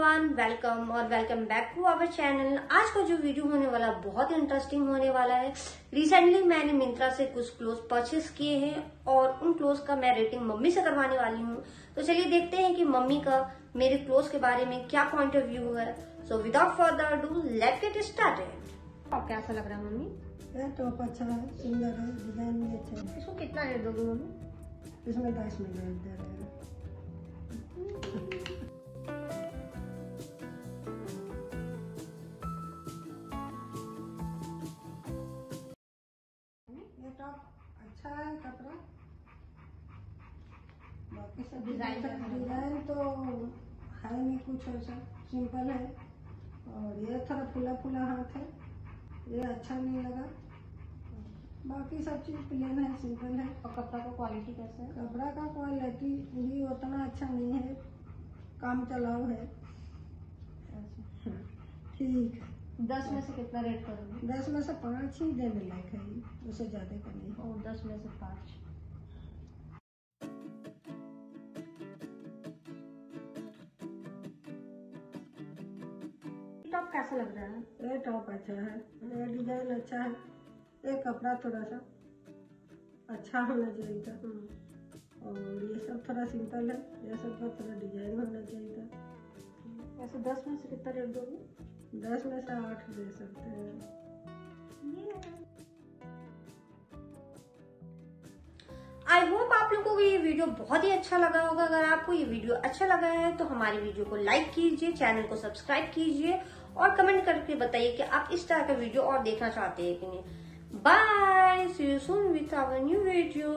Everyone welcome और welcome back to our channel आज का जो वीडियो होने वाला बहुत इंटरेस्टिंग होने वाला है। रिसेंटली मैंने मिंत्रा से कुछ क्लोथ परचेस किए हैं और उन क्लोथ का मैं रेटिंग मम्मी से करवाने वाली हूँ। तो चलिए देखते हैं कि मम्मी का मेरे क्लोथ के बारे में क्या पॉइंट ऑफ़ व्यू है। So without further ado let get started और कैसा लग रहा है मम्मी? टॉप अच्छा है सुंदर है डिज़ाइन भी अच्छा है। इसको कितना रेट दोगे मम्मी? इसमें दस में अच्छा है कपड़ा। बाकी सब डिज़ाइन डिज़ाइन तो है नहीं कुछ ऐसा। सिंपल है। और ये थोड़ा फुला फुला हाथ है। ये अच्छा नहीं लगा। बाकी सब चीज़ प्लेन है सिंपल है। और कपड़ा का क्वालिटी कैसा है? कपड़ा का क्वालिटी भी उतना अच्छा नहीं है। काम चलाओ है। ठीक है। दस में से कितना रेट करोगे? दस में से पाँच ही देने लायक है ये, उससे ज़्यादा का नहीं और दस में से पाँच। टॉप कैसा लग रहा है? ये टॉप अच्छा है ये डिज़ाइन अच्छा है ये कपड़ा थोड़ा सा अच्छा होना चाहिए था। और ये सब थोड़ा सिंपल है ये सब का थोड़ा डिज़ाइन होना चाहिए था। वैसे दस में से कितना रेट दोगे? दस में से आठ दे सकते हैं। आई होप आप लोगों को ये वीडियो बहुत ही अच्छा लगा होगा। अगर आपको ये वीडियो अच्छा लगा है तो हमारी वीडियो को लाइक कीजिए चैनल को सब्सक्राइब कीजिए और कमेंट करके बताइए कि आप इस तरह का वीडियो और देखना चाहते हैं कि नहीं। Bye see you soon with our new video